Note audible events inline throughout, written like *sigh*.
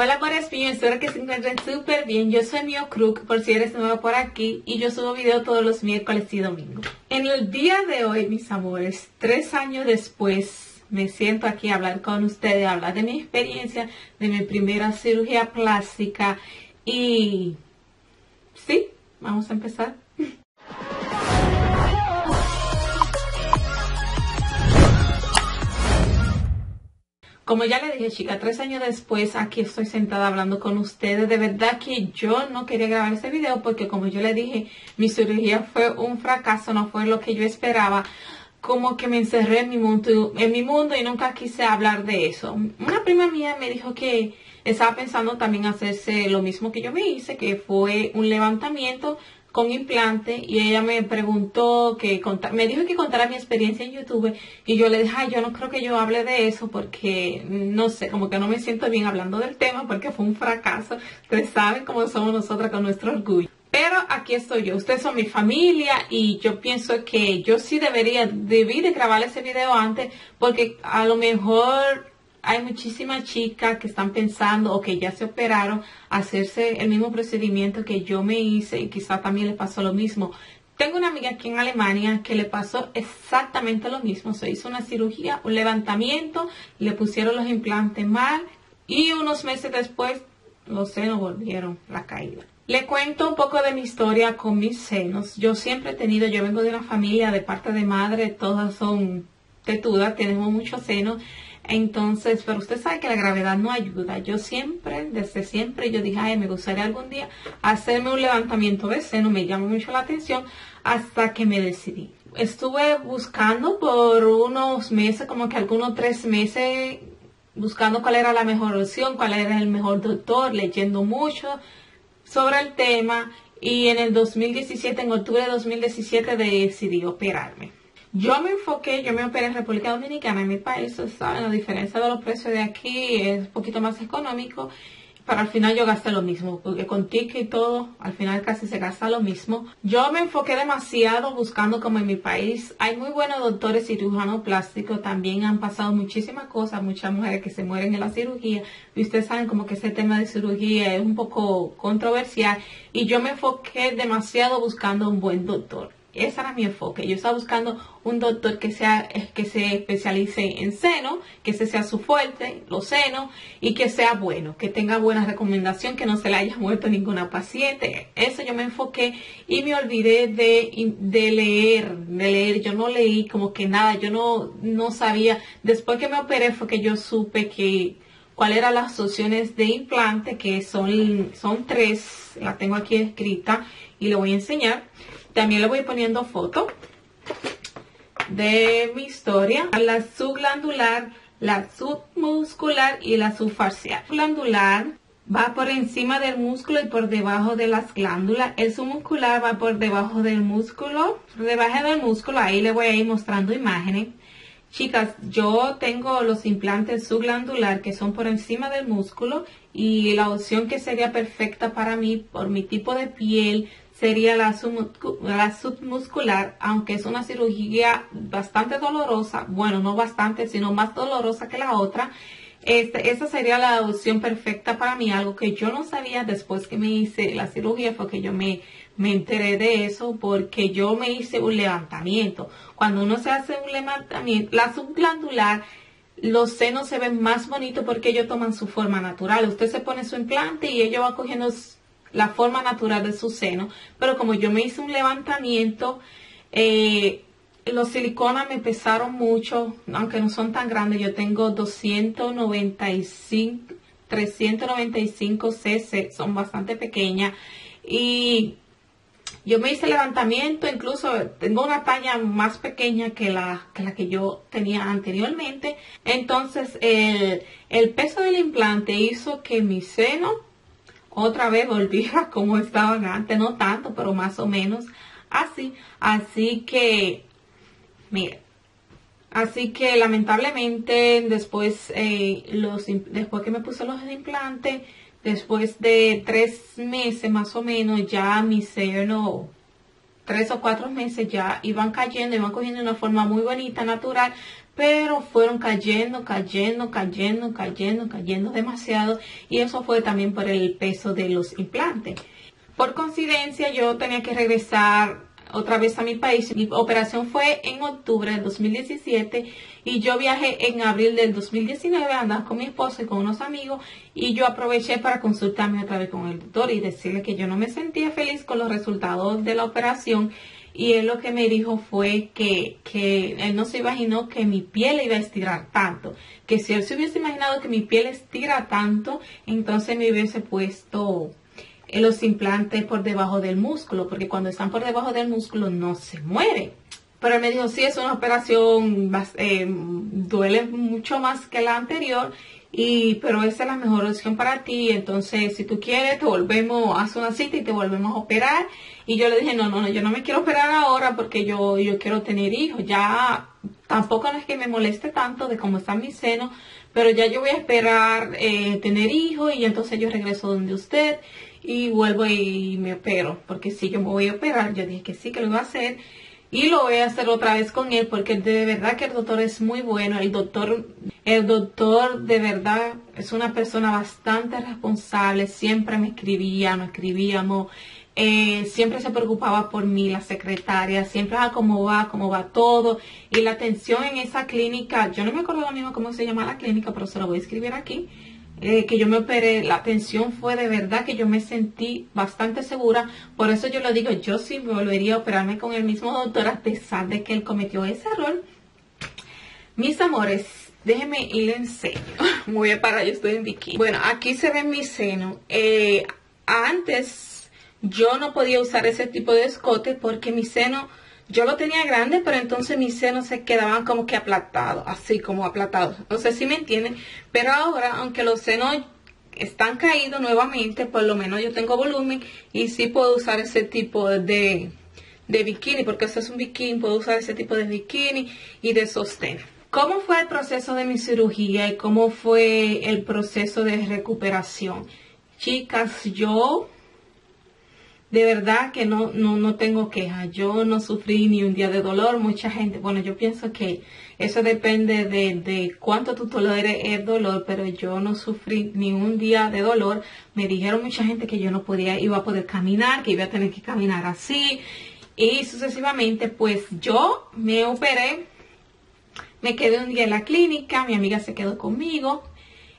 Hola Boras míos, espero que se encuentren súper bien. Yo soy Mio Crook, por si eres nuevo por aquí, y yo subo video todos los miércoles y domingos. En el día de hoy, mis amores, tres años después, me siento aquí a hablar con ustedes, a hablar de mi experiencia, de mi primera cirugía plástica, y... sí, vamos a empezar. Como ya le dije, chica, tres años después aquí estoy sentada hablando con ustedes. De verdad que yo no quería grabar este video porque como yo le dije, mi cirugía fue un fracaso, no fue lo que yo esperaba. Como que me encerré en mi mundo, en mi mundo y nunca quise hablar de eso. Una prima mía me dijo que estaba pensando también hacerse lo mismo que yo me hice, que fue un levantamiento con implante y ella me preguntó que me dijo que contara mi experiencia en YouTube y yo le dije, ay, yo no creo que yo hable de eso porque no sé, como que no me siento bien hablando del tema porque fue un fracaso. Ustedes saben cómo somos nosotras con nuestro orgullo. Pero aquí estoy yo, ustedes son mi familia y yo pienso que yo sí debería, debí de grabar ese video antes porque a lo mejor hay muchísimas chicas que están pensando o que ya se operaron hacerse el mismo procedimiento que yo me hice y quizá también le pasó lo mismo. Tengo una amiga aquí en Alemania que le pasó exactamente lo mismo. Se hizo una cirugía, un levantamiento, le pusieron los implantes mal y unos meses después los senos volvieron la caída. Le cuento un poco de mi historia con mis senos. Yo siempre he tenido, yo vengo de una familia de parte de madre, todas son tetudas, tenemos muchos senos entonces, pero usted sabe que la gravedad no ayuda. Yo siempre, desde siempre, yo dije, ay, me gustaría algún día hacerme un levantamiento de seno, me llamó mucho la atención hasta que me decidí. Estuve buscando por unos meses, como que algunos tres meses, buscando cuál era la mejor opción, cuál era el mejor doctor, leyendo mucho sobre el tema y en el 2017, en octubre de 2017 decidí operarme. Yo me enfoqué, yo me operé en República Dominicana, en mi país, ¿saben? La diferencia de los precios de aquí es un poquito más económico, pero al final yo gasté lo mismo, porque con ticket y todo, al final casi se gasta lo mismo. Yo me enfoqué demasiado buscando como en mi país hay muy buenos doctores cirujanos plásticos, también han pasado muchísimas cosas, muchas mujeres que se mueren en la cirugía, y ustedes saben como que ese tema de cirugía es un poco controversial, y yo me enfoqué demasiado buscando un buen doctor. Ese era mi enfoque. Yo estaba buscando un doctor que sea que se especialice en seno, que ese sea su fuerte, los senos, y que sea bueno, que tenga buena recomendación, que no se le haya muerto ninguna paciente. Eso yo me enfoqué y me olvidé de, de leer, de leer. Yo no leí como que nada, yo no, no sabía. Después que me operé fue que yo supe que cuáles eran las opciones de implante, que son, son tres, la tengo aquí escrita y le voy a enseñar. También le voy poniendo foto de mi historia. La subglandular, la submuscular y la subfacial. Glandular va por encima del músculo y por debajo de las glándulas. El submuscular va por debajo del músculo, debajo del músculo. Ahí le voy a ir mostrando imágenes. Chicas, yo tengo los implantes subglandular que son por encima del músculo y la opción que sería perfecta para mí por mi tipo de piel, sería la, submuscular, aunque es una cirugía bastante dolorosa, bueno, no bastante, sino más dolorosa que la otra. Este, esa sería la opción perfecta para mí, algo que yo no sabía después que me hice la cirugía, fue que yo me, me enteré de eso porque yo me hice un levantamiento. Cuando uno se hace un levantamiento, la subglandular, los senos se ven más bonitos porque ellos toman su forma natural. Usted se pone su implante y ellos va cogiendo la forma natural de su seno, pero como yo me hice un levantamiento, eh, los siliconas me pesaron mucho, aunque no son tan grandes, yo tengo 295, 395 cc, son bastante pequeñas, y yo me hice levantamiento, incluso tengo una talla más pequeña que la que, la que yo tenía anteriormente. Entonces, el, el peso del implante hizo que mi seno otra vez volviera *laughs* como estaban antes, no tanto, pero más o menos así. Así que, mire, así que lamentablemente después, eh, los, después que me puse los implantes, después de tres meses más o menos, ya mi seno, tres o cuatro meses ya iban cayendo, iban cogiendo una forma muy bonita, natural, pero fueron cayendo, cayendo, cayendo, cayendo, cayendo demasiado y eso fue también por el peso de los implantes. Por coincidencia yo tenía que regresar otra vez a mi país. Mi operación fue en octubre del 2017 y yo viajé en abril del 2019, andaba con mi esposo y con unos amigos y yo aproveché para consultarme otra vez con el doctor y decirle que yo no me sentía feliz con los resultados de la operación y él lo que me dijo fue que, que él no se imaginó que mi piel iba a estirar tanto. Que si él se hubiese imaginado que mi piel estira tanto, entonces me hubiese puesto eh, los implantes por debajo del músculo, porque cuando están por debajo del músculo no se muere. Pero él me dijo, sí, es una operación, eh, duele mucho más que la anterior y pero esa es la mejor opción para ti. Entonces si tú quieres te volvemos haz una cita y te volvemos a operar. Y yo le dije no no no yo no me quiero operar ahora porque yo yo quiero tener hijos. Ya tampoco no es que me moleste tanto de cómo está mi seno pero ya yo voy a esperar eh, tener hijos y entonces yo regreso donde usted y vuelvo y me opero. Porque si yo me voy a operar yo dije que sí que lo iba a hacer. Y lo voy a hacer otra vez con él porque de verdad que el doctor es muy bueno. El doctor, el doctor de verdad es una persona bastante responsable. Siempre me escribía, nos escribíamos. Eh, siempre se preocupaba por mí, la secretaria, siempre ah, cómo va, cómo va todo. Y la atención en esa clínica, yo no me acuerdo mismo cómo se llama la clínica, pero se lo voy a escribir aquí. Eh, que yo me operé, la atención fue de verdad que yo me sentí bastante segura. Por eso yo lo digo, yo sí volvería a operarme con el mismo doctor a pesar de que él cometió ese error. Mis amores, déjenme ir en serio. *laughs* Muy bien para yo estoy en bikini. Bueno, aquí se ve mi seno. Eh, antes yo no podía usar ese tipo de escote porque mi seno yo lo tenía grande, pero entonces mis senos se quedaban como que aplatados, así como aplatados. No sé si me entienden, pero ahora, aunque los senos están caídos nuevamente, por lo menos yo tengo volumen y sí puedo usar ese tipo de, de bikini, porque eso es un bikini, puedo usar ese tipo de bikini y de sostén. ¿Cómo fue el proceso de mi cirugía y cómo fue el proceso de recuperación? Chicas, yo de verdad que no, no, no tengo queja. Yo no sufrí ni un día de dolor. Mucha gente, bueno, yo pienso que eso depende de, de cuánto tú toleres el dolor, pero yo no sufrí ni un día de dolor. Me dijeron mucha gente que yo no podía, iba a poder caminar, que iba a tener que caminar así. Y sucesivamente, pues yo me operé, me quedé un día en la clínica, mi amiga se quedó conmigo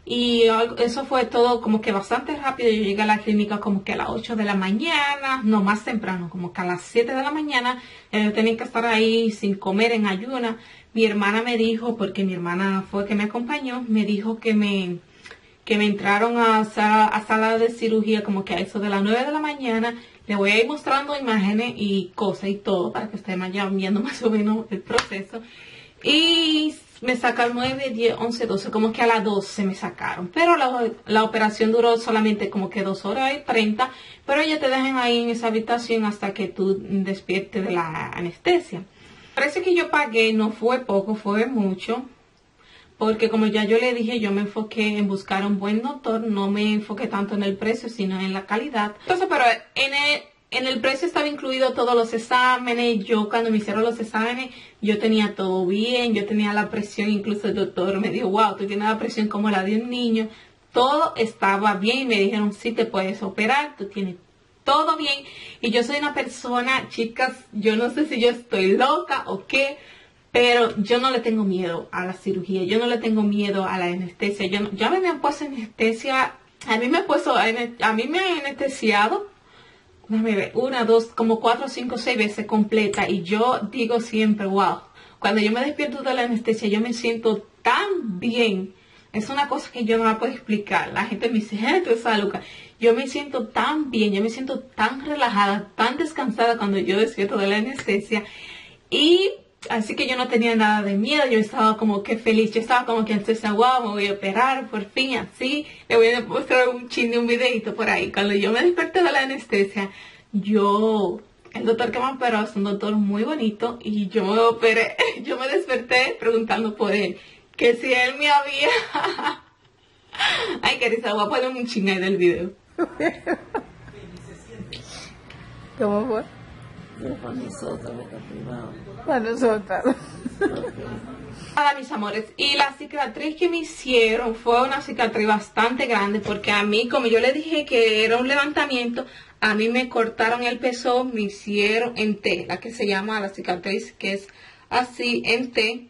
y eso fue todo como que bastante rápido. Yo llegué a la clínica como que a las 8 de la mañana, no más temprano, como que a las 7 de la mañana. Yo tenía que estar ahí sin comer en ayuna. Mi hermana me dijo, porque mi hermana fue que me acompañó, me dijo que me, que me entraron a, a sala de cirugía como que a eso de las 9 de la mañana. Le voy a ir mostrando imágenes y cosas y todo para que ustedes vayan viendo *laughs* más o menos el proceso. Y me sacaron 9, 10, 11, 12, como que a las 12 me sacaron. Pero la, la, operación duró solamente como que 2 horas y 30, pero ellos te dejan ahí en esa habitación hasta que tú despiertes de la anestesia. Parece que yo pagué, no fue poco, fue mucho, porque como ya yo le dije, yo me enfoqué en buscar un buen doctor, no me enfoqué tanto en el precio, sino en la calidad. Entonces, pero en el en el precio estaba incluido todos los exámenes. Yo cuando me hicieron los exámenes, yo tenía todo bien, yo tenía la presión, incluso el doctor me dijo, wow, tú tienes la presión como la de un niño. Todo estaba bien, me dijeron, sí te puedes operar, tú tienes todo bien. Y yo soy una persona, chicas, yo no sé si yo estoy loca o qué, pero yo no le tengo miedo a la cirugía, yo no le tengo miedo a la anestesia. Yo, ya me han puesto anestesia, a mí me han puesto, a mí me han anestesiado déjame ver, una, dos, como cuatro, cinco, seis veces completa. Y yo digo siempre, wow, cuando yo me despierto de la anestesia, yo me siento tan bien. Es una cosa que yo no la puedo explicar. La gente me dice, hey, tú estás loca. Yo me siento tan bien, yo me siento tan relajada, tan descansada cuando yo despierto de la anestesia. Y así que yo no tenía nada de miedo, yo estaba como que feliz, yo estaba como que antes wow, me voy a operar por fin, así, le voy a mostrar un chin de un videito por ahí. Cuando yo me desperté de la anestesia, yo, el doctor que me operó es un doctor muy bonito y yo me operé, *laughs* yo me desperté preguntando por él, que si él me había... *laughs* Ay, risa, voy a poner un ching del video. *laughs* ¿Cómo fue? Pero para está privado. Nada, mis amores. Y la cicatriz que me hicieron fue una cicatriz bastante grande porque a mí, como yo le dije que era un levantamiento, a mí me cortaron el pezón, me hicieron en T, la que se llama la cicatriz que es así en T.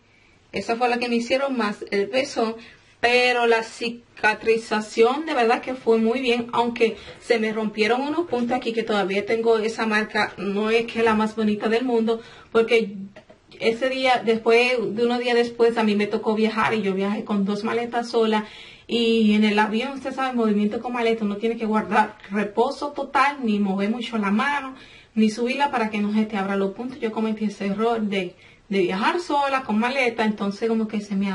Esa fue la que me hicieron más el pezón, pero la cicatrización de verdad que fue muy bien, aunque se me rompieron unos puntos aquí que todavía tengo esa marca, no es que la más bonita del mundo, porque ese día, después de unos días después, a mí me tocó viajar y yo viajé con dos maletas solas y en el avión, usted sabe, movimiento con maleta, uno tiene que guardar reposo total, ni mover mucho la mano, ni subirla para que no se te abra los puntos. Yo cometí ese error de, de viajar sola con maleta, entonces como que se me,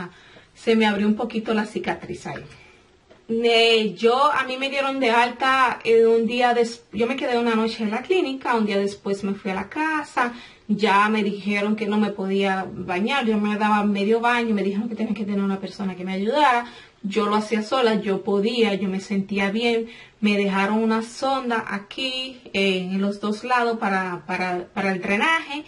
se me abrió un poquito la cicatriz ahí. yo, a mí me dieron de alta eh, un día después, yo me quedé una noche en la clínica, un día después me fui a la casa, ya me dijeron que no me podía bañar, yo me daba medio baño, me dijeron que tenía que tener una persona que me ayudara, yo lo hacía sola, yo podía, yo me sentía bien, me dejaron una sonda aquí en los dos lados para, para, para el drenaje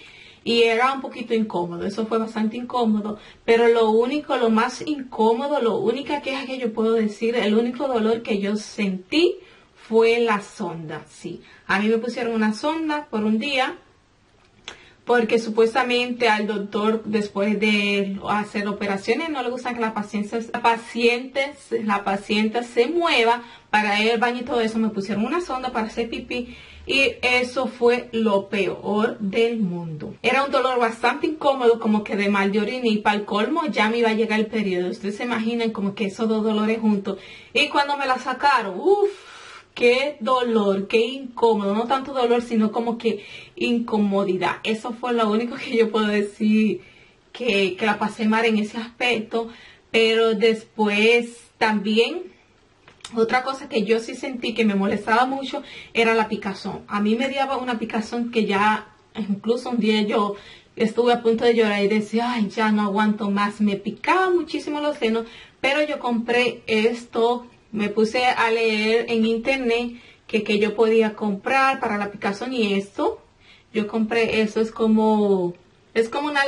y era un poquito incómodo, eso fue bastante incómodo, pero lo único, lo más incómodo, lo única queja que yo puedo decir, el único dolor que yo sentí fue la sonda, sí. A mí me pusieron una sonda por un día, porque supuestamente al doctor después de hacer operaciones no le gusta que la paciente, la paciente, la paciente se mueva para ir al baño y todo eso. Me pusieron una sonda para hacer pipí y eso fue lo peor del mundo. Era un dolor bastante incómodo, como que de mal de orina y para el colmo ya me iba a llegar el periodo. Ustedes se imaginan como que esos dos dolores juntos. Y cuando me la sacaron, uff qué dolor, qué incómodo, no tanto dolor, sino como que incomodidad. Eso fue lo único que yo puedo decir que, que la pasé mal en ese aspecto, pero después también otra cosa que yo sí sentí que me molestaba mucho era la picazón. A mí me daba una picazón que ya, incluso un día yo estuve a punto de llorar y decía, ay, ya no aguanto más. Me picaba muchísimo los senos, pero yo compré esto me puse a leer en internet que, que yo podía comprar para la picazón y esto. Yo compré eso, es como, es como una,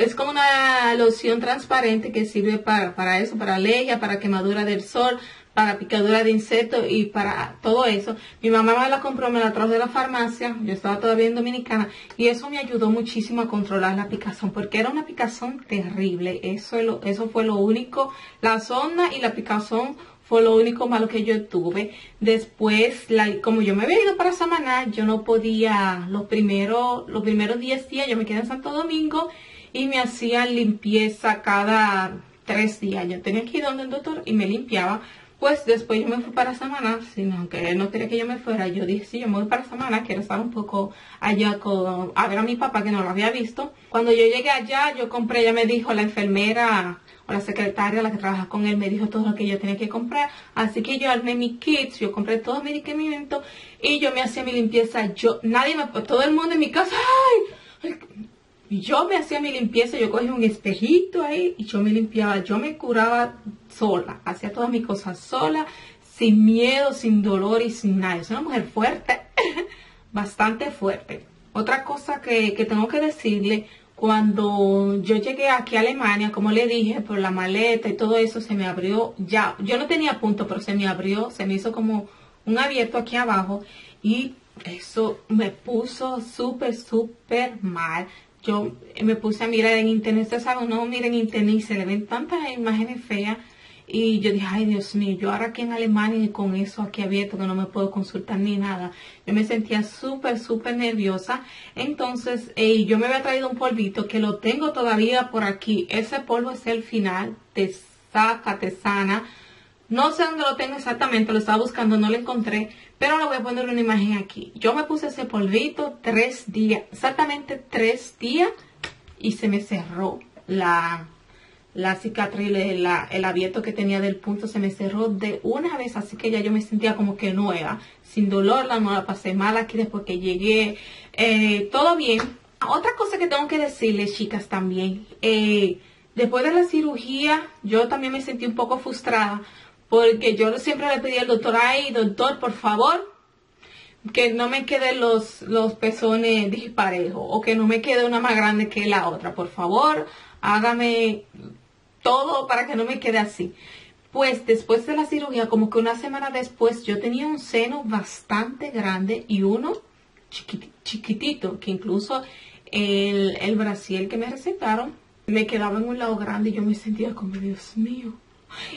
es como una loción transparente que sirve para, para eso, para alergia, para quemadura del sol, para picadura de insectos y para todo eso. Mi mamá me la compró, me la trajo de la farmacia, yo estaba todavía en Dominicana y eso me ayudó muchísimo a controlar la picazón porque era una picazón terrible. Eso, eso fue lo único, la zona y la picazón fue lo único malo que yo tuve. Después, como yo me había ido para Samaná, yo no podía, los primeros, los primeros 10 días yo me quedé en Santo Domingo y me hacían limpieza cada tres días. Yo tenía que ir donde el doctor y me limpiaba. Pues después yo me fui para Samaná, sino que él no quería que yo me fuera. Yo dije, sí, yo me voy para Samaná, quiero estar un poco allá con, a ver a mi papá que no lo había visto. Cuando yo llegué allá, yo compré, ella me dijo, la enfermera, la secretaria, la que trabaja con él, me dijo todo lo que yo tenía que comprar. Así que yo armé mi kits, yo compré todos mis medicamentos y yo me hacía mi limpieza. Yo, nadie me, todo el mundo en mi casa, ¡ay! yo me hacía mi limpieza, yo cogía un espejito ahí y yo me limpiaba, yo me curaba sola, hacía todas mis cosas sola, sin miedo, sin dolor y sin nada. Es una mujer fuerte, *laughs* bastante fuerte. Otra cosa que, que tengo que decirle, cuando yo llegué aquí a Alemania, como le dije, por la maleta y todo eso, se me abrió ya. Yo no tenía punto, pero se me abrió, se me hizo como un abierto aquí abajo y eso me puso súper, súper mal. Yo me puse a mirar en internet, ustedes saben, no miren en internet y se le ven tantas imágenes feas y yo dije, ay Dios mío, yo ahora aquí en Alemania y con eso aquí abierto que no me puedo consultar ni nada. Yo me sentía súper, súper nerviosa. Entonces, eh, yo me había traído un polvito que lo tengo todavía por aquí. Ese polvo es el final. Te saca, te sana. No sé dónde lo tengo exactamente, lo estaba buscando, no lo encontré. Pero le voy a poner una imagen aquí. Yo me puse ese polvito tres días, exactamente tres días. Y se me cerró la la cicatriz, el, el abierto que tenía del punto se me cerró de una vez, así que ya yo me sentía como que nueva, sin dolor, la no la pasé mal aquí después que llegué, eh, todo bien. Otra cosa que tengo que decirles, chicas, también, eh, después de la cirugía, yo también me sentí un poco frustrada, porque yo siempre le pedí al doctor, ay, doctor, por favor, que no me queden los, los pezones disparejos o que no me quede una más grande que la otra. Por favor, hágame todo para que no me quede así. Pues después de la cirugía, como que una semana después, yo tenía un seno bastante grande y uno chiquitito, que incluso el, el que me recetaron me quedaba en un lado grande y yo me sentía como, Dios mío,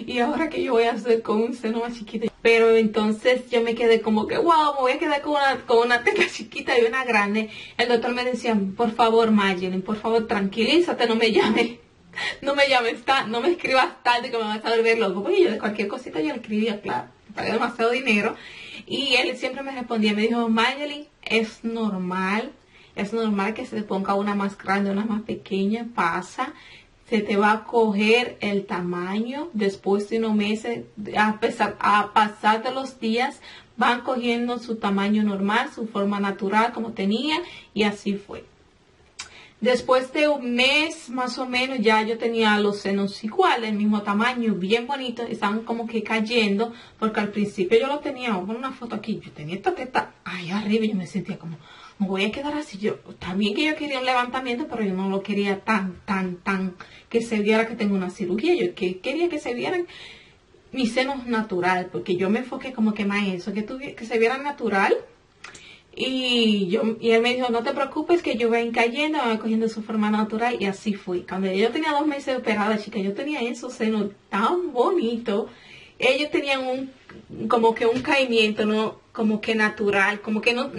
y ahora que yo voy a hacer con un seno más chiquito. Pero entonces yo me quedé como que, wow, me voy a quedar con una, con una teta chiquita y una grande. El doctor me decía, por favor, Mayelin, por favor, tranquilízate, no me llames no me llames, no me escribas tarde que me vas a volver loco. Porque yo de cualquier cosita yo le escribía, claro, pagué demasiado dinero. Y él siempre me respondía, me dijo, Mayelin, es normal, es normal que se te ponga una más grande, una más pequeña, pasa. Se te va a coger el tamaño después de unos meses, a, pesar, a pasar de los días, van cogiendo su tamaño normal, su forma natural como tenía, y así fue. Después de un mes más o menos ya yo tenía los senos iguales, el mismo tamaño, bien bonitos, estaban como que cayendo, porque al principio yo lo tenía, voy una foto aquí, yo tenía esta teta ahí arriba y yo me sentía como, me voy a quedar así. Yo, también que yo quería un levantamiento, pero yo no lo quería tan, tan, tan, que se viera que tengo una cirugía, yo que quería que se vieran mis senos natural, porque yo me enfoqué como que más eso, que, que se vieran natural y, yo, y él me dijo, no te preocupes que yo voy cayendo, voy cogiendo su forma natural y así fui. Cuando yo tenía dos meses operada, chica, yo tenía esos senos tan bonitos. Ellos tenían un, como que un caimiento, ¿no? Como que natural, como que no,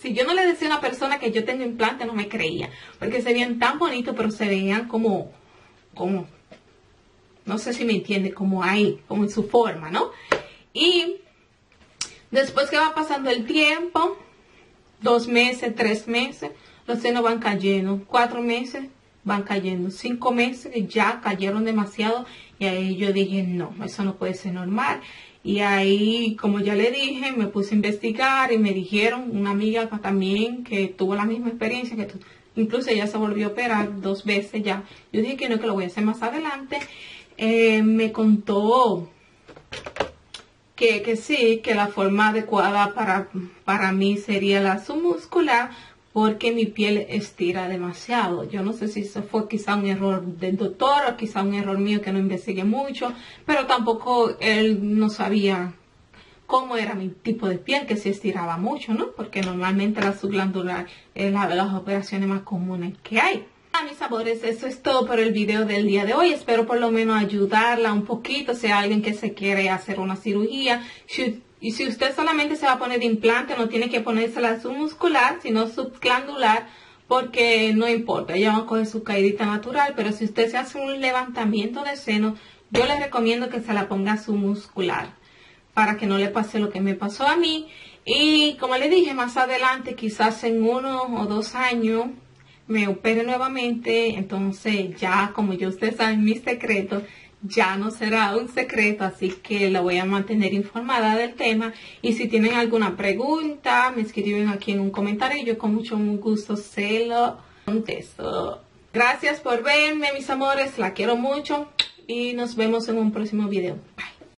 si yo no le decía a una persona que yo tengo implante, no me creía. Porque se veían tan bonitos, pero se veían como, como, no sé si me entiende, como ahí, como en su forma, ¿no? Y después que va pasando el tiempo, dos meses, tres meses, los senos van cayendo, cuatro meses van cayendo, cinco meses ya cayeron demasiado y ahí yo dije, no, eso no puede ser normal. Y ahí, como ya le dije, me puse a investigar y me dijeron, una amiga también que tuvo la misma experiencia que incluso ella se volvió a operar dos veces ya. Yo dije que no, que lo voy a hacer más adelante. Eh, me contó que, que sí, que la forma adecuada para, para mí sería la submuscular porque mi piel estira demasiado. Yo no sé si eso fue quizá un error del doctor o quizá un error mío que no investigué mucho, pero tampoco él no sabía cómo era mi tipo de piel, que se estiraba mucho, ¿no? Porque normalmente la subglandular es la de las operaciones más comunes que hay mis amores, eso es todo por el video del día de hoy. Espero por lo menos ayudarla un poquito, si hay alguien que se quiere hacer una cirugía. y si usted solamente se va a poner implante, no tiene que ponerse la submuscular, sino subglandular, porque no importa, ella va a coger su caída natural, pero si usted se hace un levantamiento de seno, yo le recomiendo que se la ponga submuscular, para que no le pase lo que me pasó a mí. Y como le dije, más adelante, quizás en uno o dos años, me opere nuevamente, entonces ya como yo ustedes saben mi secreto, ya no será un secreto, así que la voy a mantener informada del tema. Y si tienen alguna pregunta, me escriben aquí en un comentario yo con mucho gusto se lo contesto. Gracias por verme, mis amores, la quiero mucho y nos vemos en un próximo video. Bye.